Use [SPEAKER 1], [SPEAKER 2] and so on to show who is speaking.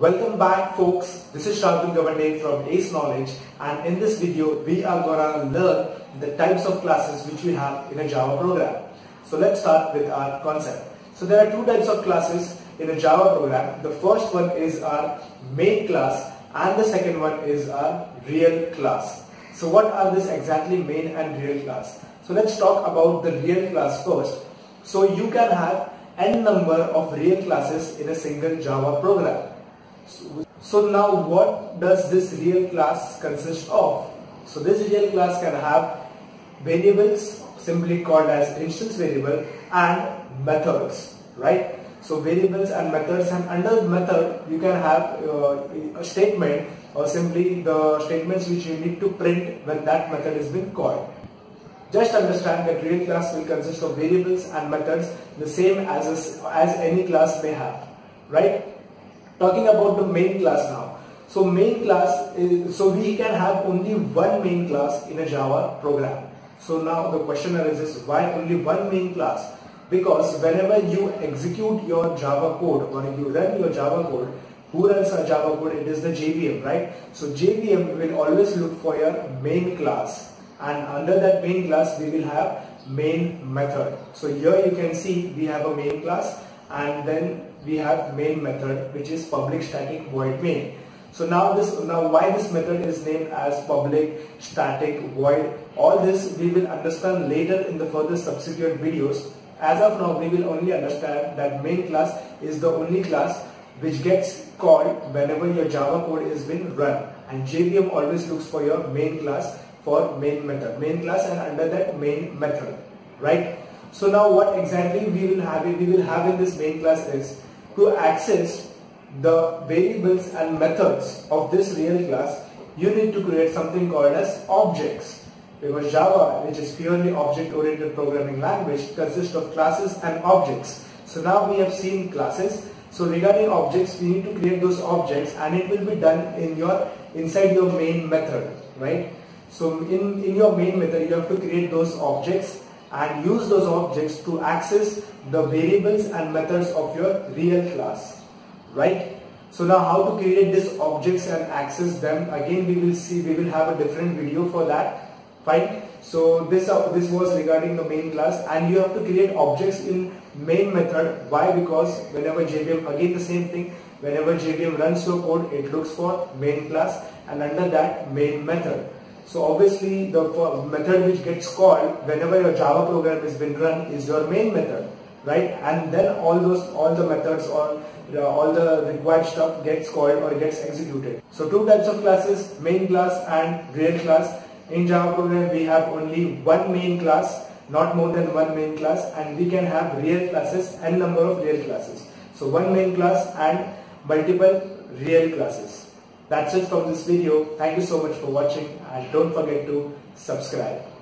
[SPEAKER 1] Welcome back folks, this is Shardul Gavande from ACE Knowledge and in this video we are gonna learn the types of classes which we have in a Java program. So let's start with our concept. So there are two types of classes in a Java program. The first one is our main class and the second one is our real class. So what are this exactly main and real class? So let's talk about the real class first. So you can have n number of real classes in a single Java program. So, now what does this real class consist of? So this real class can have variables simply called as instance variable and methods, right? So variables and methods and under method you can have uh, a statement or simply the statements which you need to print when that method is being called. Just understand that real class will consist of variables and methods the same as, a, as any class may have, right? Talking about the main class now. So main class, so we can have only one main class in a Java program. So now the question arises, why only one main class? Because whenever you execute your Java code or you run your Java code, who runs a Java code? It is the JVM, right? So JVM will always look for your main class and under that main class we will have main method. So here you can see we have a main class and then we have main method which is public static void main. So now this now why this method is named as public static void all this we will understand later in the further subsequent videos. As of now we will only understand that main class is the only class which gets called whenever your Java code is being run and JVM always looks for your main class for main method main class and under that main method right so now what exactly we will have we will have in this main class is to access the variables and methods of this real class, you need to create something called as objects. Because Java, which is purely object-oriented programming language, consists of classes and objects. So now we have seen classes. So regarding objects, we need to create those objects and it will be done in your inside your main method, right? So in, in your main method, you have to create those objects and use those objects to access the variables and methods of your real class. Right? So now how to create these objects and access them? Again we will see we will have a different video for that. Fine. So this uh, this was regarding the main class. And you have to create objects in main method. Why? Because whenever JVM again the same thing. Whenever JVM runs your code it looks for main class. And under that main method so obviously the method which gets called whenever your Java program is been run is your main method, right? And then all those, all the methods or uh, all the required stuff gets called or gets executed. So two types of classes, main class and real class. In Java program we have only one main class, not more than one main class and we can have real classes and number of real classes. So one main class and multiple real classes. That's it from this video. Thank you so much for watching and don't forget to subscribe.